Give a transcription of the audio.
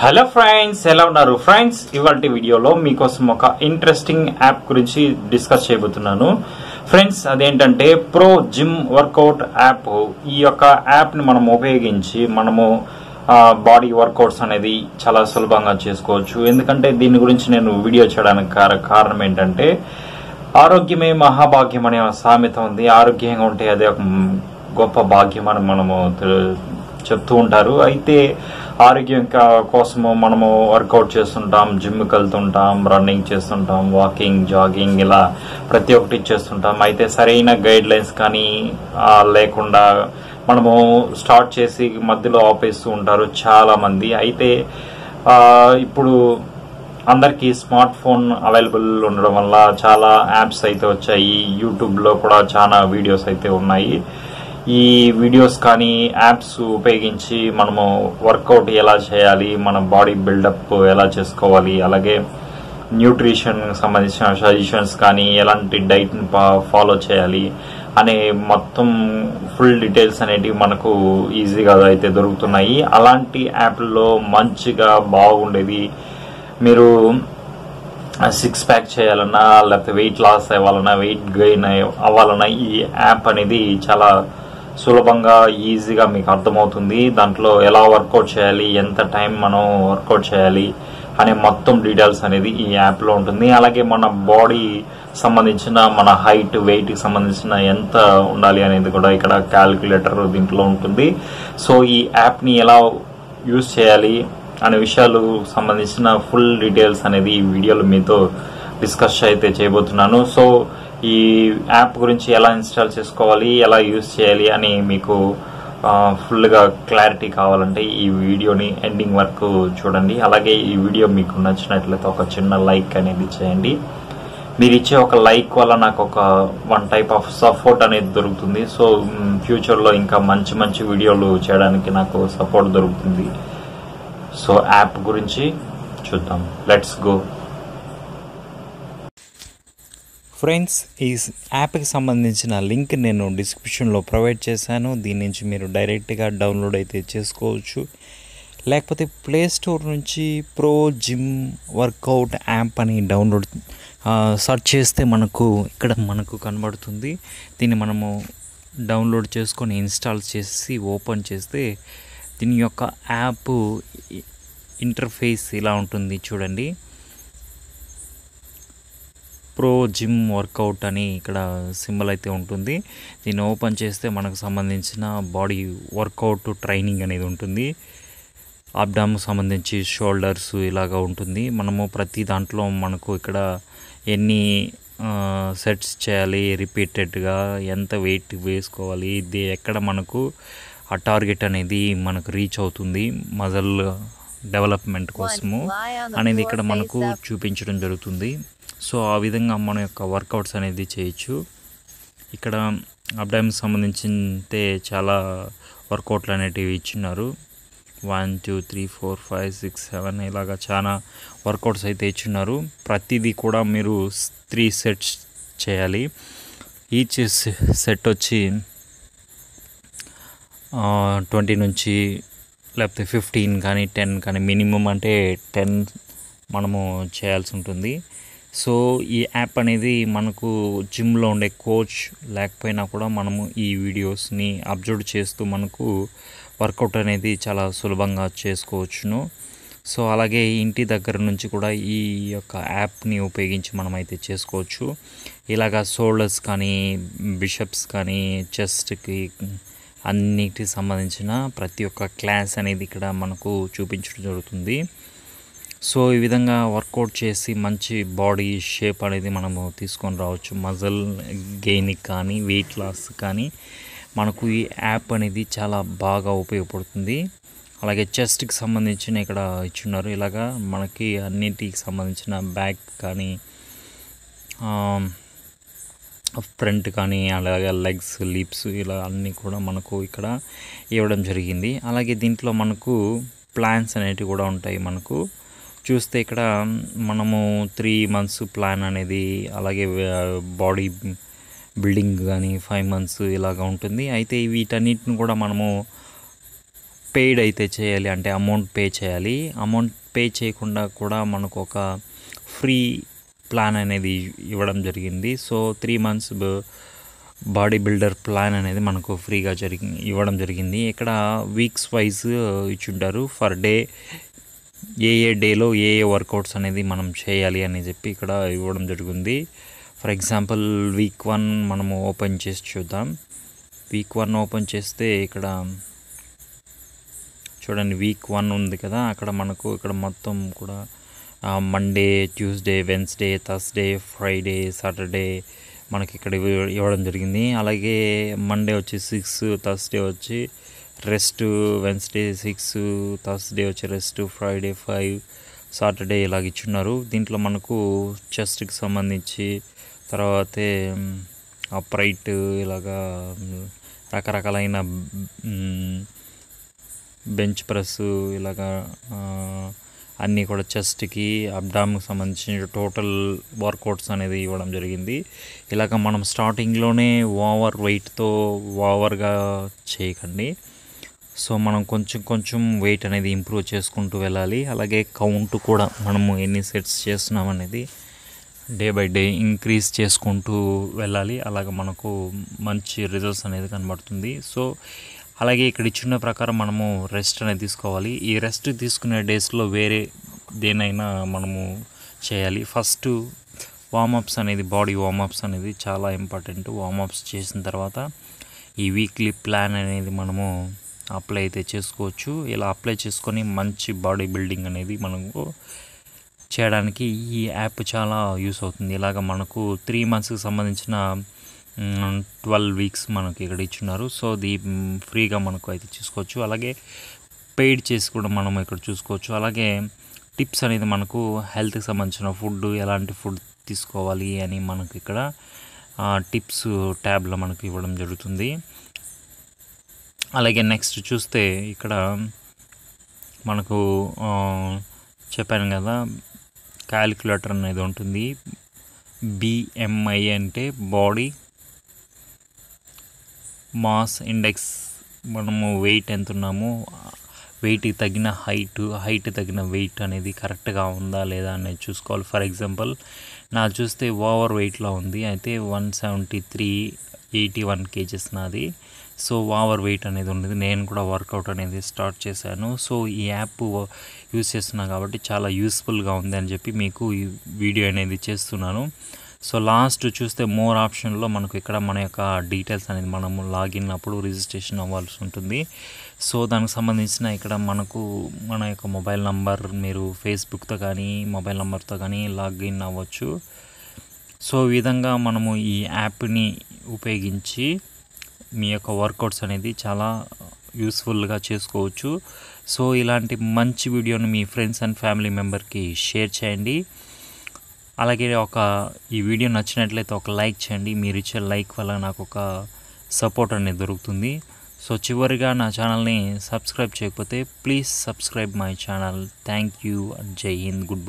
Hello friends ఎలా ఉన్నారు? Friends ఇవాళ వీడియోలో మీకోసం ఒక ఇంట్రెస్టింగ్ యాప్ గురించి డిస్కస్ చేయబోతున్నాను. ఫ్రెండ్స్ అదేంటంటే ప్రో జిమ్ వర్కౌట్ యాప్ ఈ యొక్క యాప్ని మనం ఉపయోగించి మనము బాడీ వర్కౌట్స్ అనేది చాలా సులభంగా చేసుకోవచ్చు. ఎందుకంటే దీని గురించి నేను వీడియో చేయడానికి కార- కారణం ఏంటంటే ఆరోగ్యమే మహాభాగ్యం అనే సామెత ఉంది. ఆరోగ్యంగా ఉంటే అదే ఒక గొప్ప భాగ్యం అని మనము చెప్తూ ఉంటారు. అయితే ఆరోగ్యం కోసము మనము వర్కౌట్ చేస్తుంటాం జిమ్కి వెళ్తుంటాం రన్నింగ్ చేస్తుంటాం వాకింగ్ జాగింగ్ ఇలా ప్రతి ఒక్కటి చేస్తుంటాం. అయితే సరైన గైడ్ లైన్స్ కానీ లేకుండా మనము స్టార్ట్ చేసి మధ్యలో ఆపేస్తూ ఉంటారు చాలామంది. అయితే ఇప్పుడు అందరికీ స్మార్ట్ ఫోన్ అవైలబుల్ ఉండడం వల్ల చాలా యాప్స్ అయితే వచ్చాయి. యూట్యూబ్లో కూడా చాలా వీడియోస్ అయితే ఉన్నాయి. ఈ వీడియోస్ కానీ యాప్స్ ఉపయోగించి మనము వర్కౌట్ ఎలా చేయాలి మన బాడీ బిల్డప్ ఎలా చేసుకోవాలి అలాగే న్యూట్రిషన్ సంబంధించిన సజెషన్స్ కానీ ఎలాంటి డైట్ని ఫాలో చేయాలి అనే మొత్తం ఫుల్ డీటెయిల్స్ అనేటివి మనకు ఈజీగా అయితే దొరుకుతున్నాయి. అలాంటి యాప్లో మంచిగా బాగుండేది మీరు సిక్స్ ప్యాక్ చేయాలన్నా లేకపోతే వెయిట్ లాస్ అవ్వాలన్నా వెయిట్ గెయిన్ అవ్వాలన్నా ఈ యాప్ అనేది చాలా సులభంగా ఈజీగా మీకు అర్థమవుతుంది. దాంట్లో ఎలా వర్కౌట్ చేయాలి ఎంత టైం మనం వర్కౌట్ చేయాలి అనే మొత్తం డీటెయిల్స్ అనేది ఈ యాప్లో ఉంటుంది. అలాగే మన బాడీ సంబంధించిన మన హైట్ వెయిట్కి సంబంధించిన ఎంత ఉండాలి అనేది కూడా ఇక్కడ క్యాలిక్యులేటర్ దీంట్లో ఉంటుంది. సో ఈ యాప్ని ఎలా యూజ్ చేయాలి అనే విషయాలు సంబంధించిన ఫుల్ డీటెయిల్స్ అనేది ఈ వీడియోలో మీతో డిస్కస్ అయితే చేయబోతున్నాను. సో ఈ యాప్ గురించి ఎలా ఇన్స్టాల్ చేసుకోవాలి ఎలా యూజ్ చేయాలి అని మీకు ఫుల్గా క్లారిటీ కావాలంటే ఈ వీడియోని ఎండింగ్ వరకు చూడండి. అలాగే ఈ వీడియో మీకు నచ్చినట్లయితే ఒక చిన్న లైక్ అనేది చేయండి. మీరు ఇచ్చే ఒక లైక్ వల్ల నాకు ఒక వన్ టైప్ ఆఫ్ సపోర్ట్ అనేది దొరుకుతుంది. సో ఫ్యూచర్లో ఇంకా మంచి మంచి వీడియోలు చేయడానికి నాకు సపోర్ట్ దొరుకుతుంది. సో యాప్ గురించి చూద్దాం. Let's go. ఫ్రెండ్స్ ఈ యాప్కి సంబంధించిన లింక్ నేను డిస్క్రిప్షన్లో ప్రొవైడ్ చేశాను. దీని నుంచి మీరు డైరెక్ట్గా డౌన్లోడ్ అయితే చేసుకోవచ్చు. లేకపోతే ప్లే స్టోర్ నుంచి ప్రో జిమ్ వర్కౌట్ యాప్ అని డౌన్లోడ్ సెర్చ్ చేస్తే మనకు ఇక్కడ మనకు కనబడుతుంది. దీన్ని మనము డౌన్లోడ్ చేసుకొని ఇన్స్టాల్ చేసి ఓపెన్ చేస్తే దీని యొక్క యాప్ ఇంటర్ఫేస్ ఇలా ఉంటుంది చూడండి. ప్రో జిమ్ వర్కౌట్ అని ఇక్కడ సింబల్ అయితే ఉంటుంది. దీన్ని ఓపెన్ చేస్తే మనకు సంబంధించిన బాడీ వర్కౌట్ ట్రైనింగ్ అనేది ఉంటుంది. అబ్డామ్ సంబంధించి షోల్డర్స్ ఇలాగా ఉంటుంది. మనము ప్రతి దాంట్లో మనకు ఇక్కడ ఎన్ని సెట్స్ చేయాలి రిపీటెడ్గా ఎంత వెయిట్ వేసుకోవాలి ఇది ఎక్కడ మనకు ఆ టార్గెట్ అనేది మనకు రీచ్ అవుతుంది మజల్ డెవలప్మెంట్ కోసము అనేది ఇక్కడ మనకు చూపించడం జరుగుతుంది. సో ఆ విధంగా మన యొక్క వర్కౌట్స్ అనేది చేయొచ్చు. ఇక్కడ అబ్డామ్ సంబంధించితే చాలా వర్కౌట్లు అనేటివి ఇచ్చినారు. One two three four five six seven ఇలాగా చాలా వర్కౌట్స్ అయితే ఇచ్చిన్నారు ప్రతిదీ కూడా మీరు త్రీ సెట్స్ చేయాలి. ఈచ్ సెట్ వచ్చి ట్వంటీ నుంచి లేకపోతే ఫిఫ్టీన్ కానీ టెన్ కానీ మినిమం అంటే టెన్ మనము చేయాల్సి ఉంటుంది. సో ఈ యాప్ అనేది మనకు జిమ్లో ఉండే కోచ్ లేకపోయినా కూడా మనము ఈ వీడియోస్ని అప్లోడ్ చేస్తూ మనకు వర్కౌట్ అనేది చాలా సులభంగా చేసుకోవచ్చును. సో అలాగే ఇంటి దగ్గర నుంచి కూడా ఈ యొక్క యాప్ని ఉపయోగించి మనం అయితే చేసుకోవచ్చు. ఇలాగా షోల్డర్స్ కానీ బిషప్స్ కానీ చెస్ట్కి అన్నిటికి సంబంధించిన ప్రతి ఒక్క క్లాస్ అనేది ఇక్కడ మనకు చూపించడం జరుగుతుంది. సో ఈ విధంగా వర్కౌట్ చేసి మంచి బాడీ షేప్ అనేది మనము తీసుకొని రావచ్చు. మజల్ గెయిన్కి కానీ వెయిట్ లాస్ కానీ మనకు ఈ యాప్ అనేది చాలా బాగా ఉపయోగపడుతుంది. అలాగే చెస్ట్కి సంబంధించిన ఇక్కడ ఇచ్చున్నారు. ఇలాగా మనకి అన్నిటికి సంబంధించిన బ్యాక్ కానీ ఫ్రంట్ కానీ అలాగే లెగ్స్ లిప్స్ ఇలా అన్నీ కూడా మనకు ఇక్కడ ఇవ్వడం జరిగింది. అలాగే దీంట్లో మనకు ప్లాన్స్ అనేటివి కూడా ఉంటాయి మనకు. చూస్తే ఇక్కడ మనము త్రీ మంత్స్ ప్లాన్ అనేది అలాగే బాడీ బిల్డింగ్ కానీ ఫైవ్ మంత్స్ ఇలాగ ఉంటుంది. అయితే వీటన్నిటిని కూడా మనము పెయిడ్ అయితే చేయాలి. అంటే అమౌంట్ పే చేయాలి. అమౌంట్ పే చేయకుండా కూడా మనకు ఒక ఫ్రీ ప్లాన్ అనేది ఇవ్వడం జరిగింది. So three months body builder plan అనేది మనకు ఫ్రీగా జరిగి ఇవ్వడం జరిగింది. ఇక్కడ వీక్స్ వైజ్ ఇచ్చుంటారు. ఫర్ డే ఏ ఏ డేలో ఏ ఏ వర్కౌట్స్ అనేది మనం చేయాలి అని చెప్పి ఇక్కడ ఇవ్వడం జరిగింది. ఫర్ ఎగ్జాంపుల్ వీక్ వన్ మనము ఓపెన్ చేసి చూద్దాం. వీక్ వన్ ఓపెన్ చేస్తే ఇక్కడ చూడండి వీక్ వన్ ఉంది కదా అక్కడ మనకు ఇక్కడ మొత్తం కూడా Monday Tuesday Wednesday Thursday Friday Saturday మనకి ఇక్కడ ఇవ్వడం జరిగింది. అలాగే మండే వచ్చి సిక్స్ థర్స్డే వచ్చి రెస్ట్ వెన్స్డే సిక్స్ థర్స్డే వచ్చి రెస్ట్ ఫ్రైడే ఫైవ్ సాటర్డే ఇలాగ ఇచ్చున్నారు. దీంట్లో మనకు చెస్ట్కి సంబంధించి తర్వాతే అప్రైట్ ఇలాగా రకరకాలైన బెంచ్ ప్రెస్ ఇలాగా అన్నీ కూడా చెస్ట్కి అబ్డామ్కి సంబంధించిన టోటల్ వర్కౌట్స్ అనేది ఇవ్వడం జరిగింది. ఇలాగ మనం స్టార్టింగ్లోనే ఓవర్ వెయిట్తో ఓవర్గా చేయకండి. సో మనం కొంచెం కొంచెం వెయిట్ అనేది ఇంప్రూవ్ చేసుకుంటూ వెళ్ళాలి. అలాగే కౌంట్ కూడా మనము ఎన్ని సెట్స్ చేస్తున్నాం అనేది డే బై డే ఇంక్రీజ్ చేసుకుంటూ వెళ్ళాలి. అలాగే మనకు మంచి రిజల్ట్స్ అనేది కనబడుతుంది. సో అలాగే ఇక్కడ ఇచ్చిన ప్రకారం మనము రెస్ట్ అనేది తీసుకోవాలి. ఈ రెస్ట్ తీసుకునే డేస్లో వేరే దేనైనా మనము చేయాలి. ఫస్ట్ వార్మప్స్ అనేది బాడీ వార్మప్స్ అనేది చాలా ఇంపార్టెంట్ వార్మప్స్ చేసిన తర్వాత ఈ వీక్లీ ప్లాన్ అనేది మనము అప్లై అయితే చేసుకోవచ్చు. ఇలా అప్లై చేసుకొని మంచి బాడీ బిల్డింగ్ అనేది మనకు చేయడానికి ఈ యాప్ చాలా యూస్ అవుతుంది. ఇలాగ మనకు త్రీ మంత్స్కి సంబంధించిన ట్వెల్వ్ వీక్స్ మనకి ఇక్కడ ఇచ్చున్నారు. సో దీ ఫ్రీగా మనకు అయితే చూసుకోవచ్చు. అలాగే పెయిడ్ చేసి కూడా మనం ఇక్కడ చూసుకోవచ్చు. అలాగే టిప్స్ అనేది మనకు హెల్త్కి సంబంధించిన ఫుడ్ ఎలాంటి ఫుడ్ తీసుకోవాలి అని మనకు ఇక్కడ టిప్స్ ట్యాబ్లో మనకు ఇవ్వడం జరుగుతుంది. అలాగే నెక్స్ట్ చూస్తే ఇక్కడ మనకు చెప్పాను కదా క్యాలిక్యులేటర్ అనేది ఉంటుంది. బిఎంఐ అంటే బాడీ మాస్ ఇండెక్స్ మనము వెయిట్ ఎంత ఉన్నామో వెయిట్కి తగిన హైట్ హైట్ తగిన వెయిట్ అనేది కరెక్ట్గా ఉందా లేదా అనేది చూసుకోవాలి. ఫర్ ఎగ్జాంపుల్ నా చూస్తే ఓవర్ వెయిట్లో ఉంది. అయితే one seventy three eighty one kgs నాది. సో ఓవర్ వెయిట్ అనేది ఉండేది. నేను కూడా వర్కౌట్ అనేది స్టార్ట్ చేశాను. సో ఈ యాప్ యూస్ చేస్తున్నాను కాబట్టి చాలా యూస్ఫుల్గా ఉంది అని చెప్పి మీకు ఈ వీడియో అనేది చేస్తున్నాను. సో లాస్ట్ చూస్తే మోర్ ఆప్షన్లో మనకు ఇక్కడ మన యొక్క డీటెయిల్స్ అనేది మనము లాగిన్ అప్పుడు రిజిస్ట్రేషన్ అవ్వాల్సి ఉంటుంది. సో దానికి సంబంధించిన ఇక్కడ మనకు మన యొక్క మొబైల్ నంబర్ మీరు ఫేస్బుక్తో కానీ మొబైల్ నెంబర్తో కానీ లాగిన్ అవ్వచ్చు. సో ఈ విధంగా మనము ఈ యాప్ని ఉపయోగించి మీ యొక్క వర్కౌట్స్ అనేది చాలా యూస్ఫుల్గా చేసుకోవచ్చు. సో ఇలాంటి మంచి వీడియోని మీ ఫ్రెండ్స్ అండ్ ఫ్యామిలీ మెంబర్కి షేర్ చేయండి. అలాగే ఒక ఈ వీడియో నచ్చినట్లయితే ఒక లైక్ చేయండి. మీరు ఇచ్చే లైక్ వల్ల నాకు ఒక సపోర్ట్ అనేది దొరుకుతుంది. సో చివరిగా నా ఛానల్ని సబ్స్క్రైబ్ చేయకపోతే please subscribe my channel. Thank you. జై హింద్. Good bye.